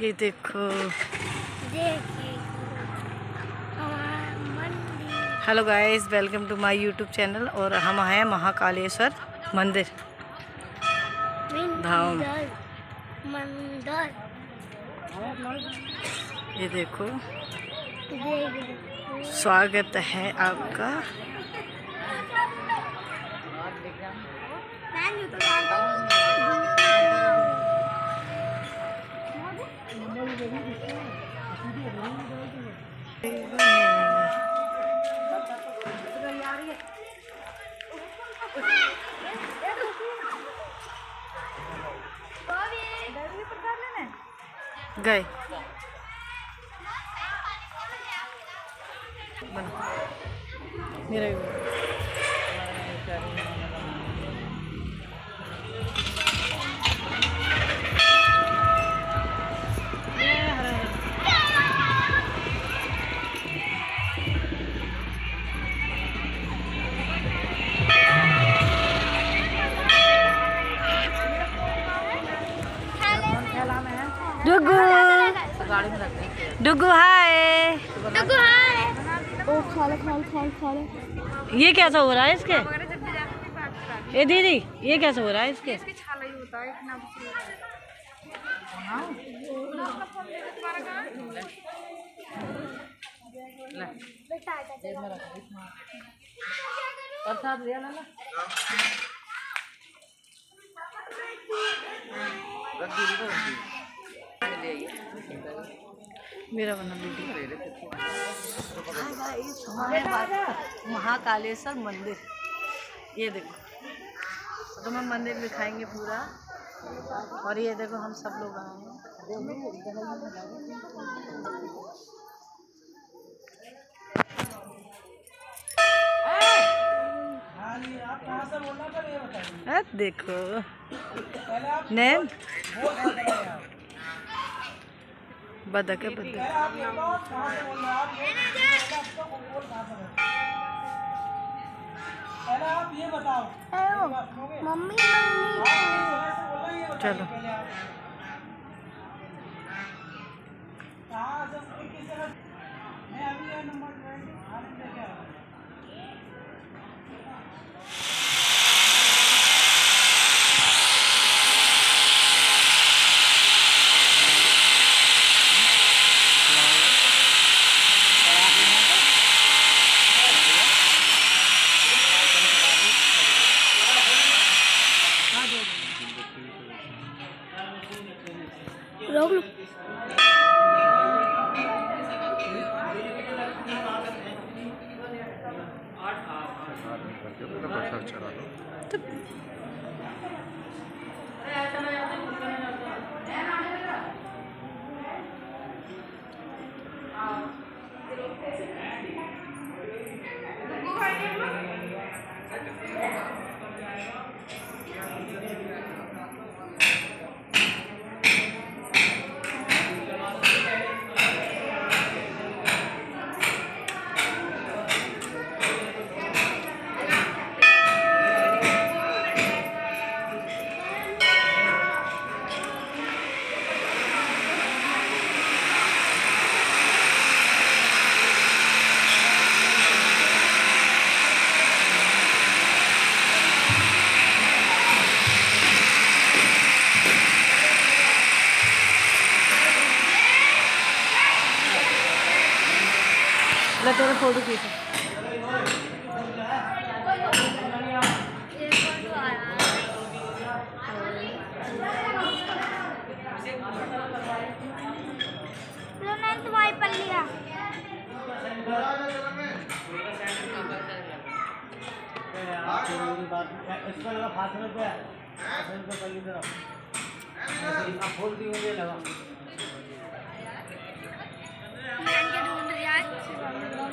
ये देखो। Hello guys welcome to my YouTube channel और हम हैं महाकालेश्वर मंदिर। धाम। ये देखो। स्वागत है आपका। बना मेरा भी डुगू डुगू हाय। ओ खाला खाल खाल खाला ये कैसा हो रहा है इसके? ये दीदी ये कैसा हो रहा है इसके? प्रसाद लिया ना मेरा बना वीडियो महाकालेश्वर मंदिर। ये देखो। तो हम मंदिर दिखाएँगे पूरा। और ये देखो हम सब लोग आए हैं। देखो। नैन? बदक है बदक चलो। मैं चलो रोक तेरे फ़ोटो खींच लो मैं तुम्हारी पल्लिया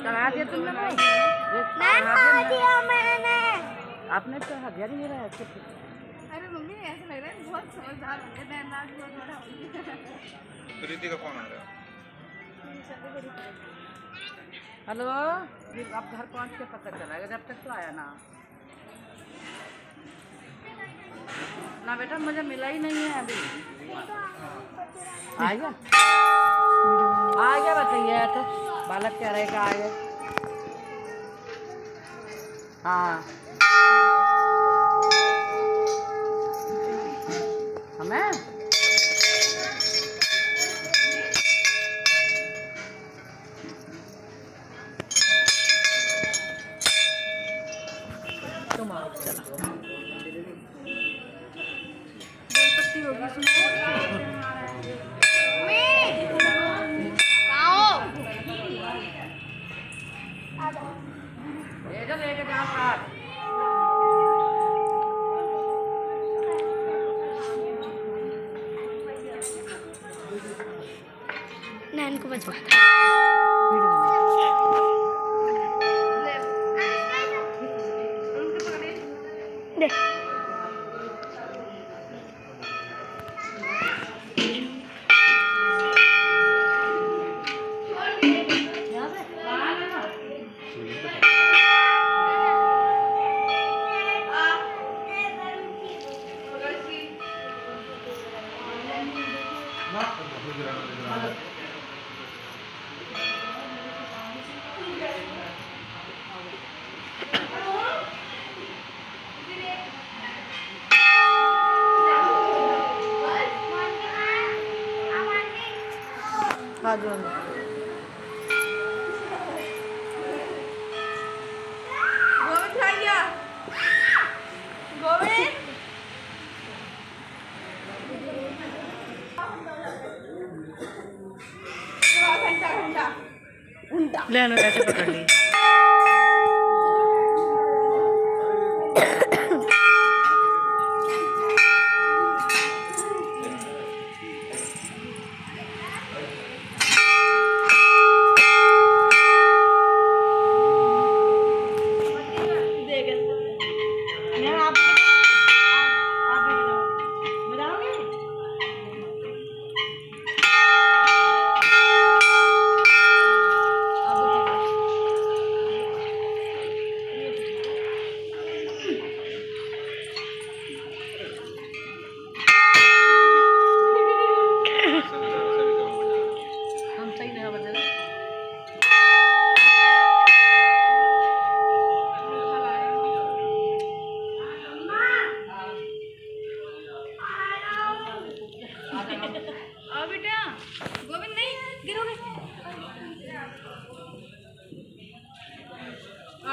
चढ़ा दिया तुमने मैं दिया मैंने। आपने तो हथियार ही मेरा है अरे मम्मी ऐसा लग रहा है बहुत समझदार हो बहुत बड़ा हो प्रीति का फ़ोन आ रहा है? हेलो? आप घर पहुँच के पता चलेगा जब तक तो आया ना। ना बेटा मुझे मिला ही नहीं है अभी। आ गया? आ गया बताइए तो। बालक क्या रहेगा आगे। हाँ। नैन को बचवा दे खा घंटा घंटा। ले लो ऐसे पकड़ ली।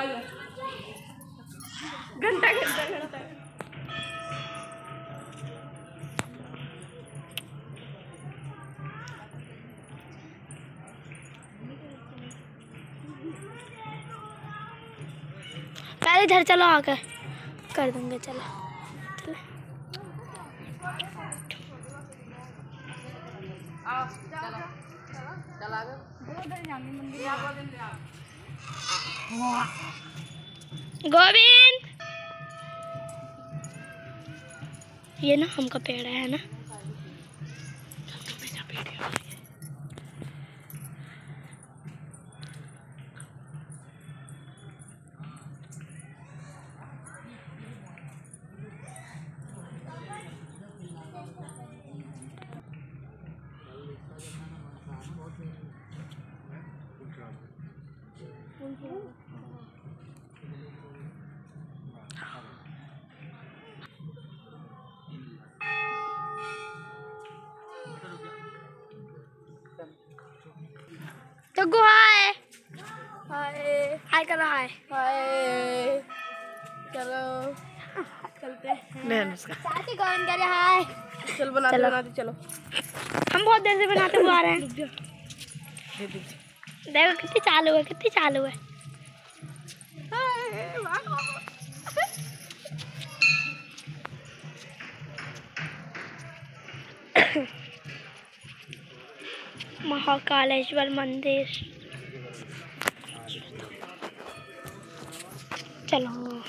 जाओ घंटा घंटा घंटा। पहले इधर चलो आकर कर दूँगे चलो। चलो। चलो। चल आ गए गोविंद! ये ना हमका पेड़ है ना? तो गुहा हाय हाय हाय करो हाय हाय चलो चलते हैं साथी कौन करे हाय चल बनाते चलो। बनाते चलो। हम बहुत देर से बनाते हुए आ रहे हैं। देखो कितनी चालू है कितनी चालू है। महाकालेश्वर मंदिर। चलो।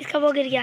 इसका वो गिर गया।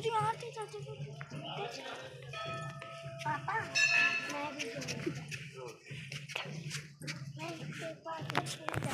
से चाचा को पापा मैं भी। मैं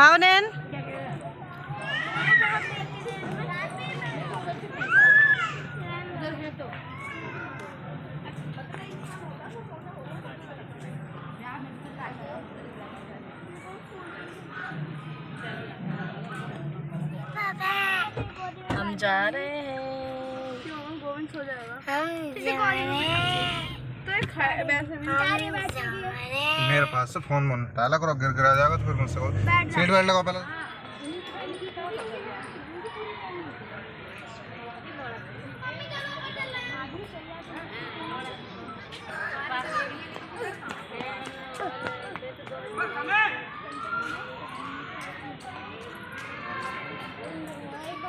Aunin. जा रहे हैं क्यों? गोविंद सो जाएगा। हम तो एक खा- वैसे मेरे पास से फ़ोन मन डाला करो गिर गिरा जाएगा तो फिर मुझसे बोल। सीट बेल्ट लगाओ पहले।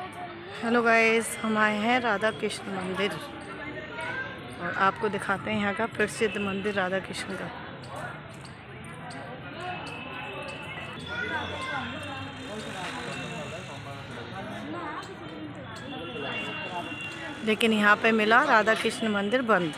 हेलो गाइस, हम आए हैं राधा कृष्ण मंदिर। और आपको दिखाते हैं यहाँ का प्रसिद्ध मंदिर राधा कृष्ण का। लेकिन यहाँ पे मिला राधा कृष्ण मंदिर बंद।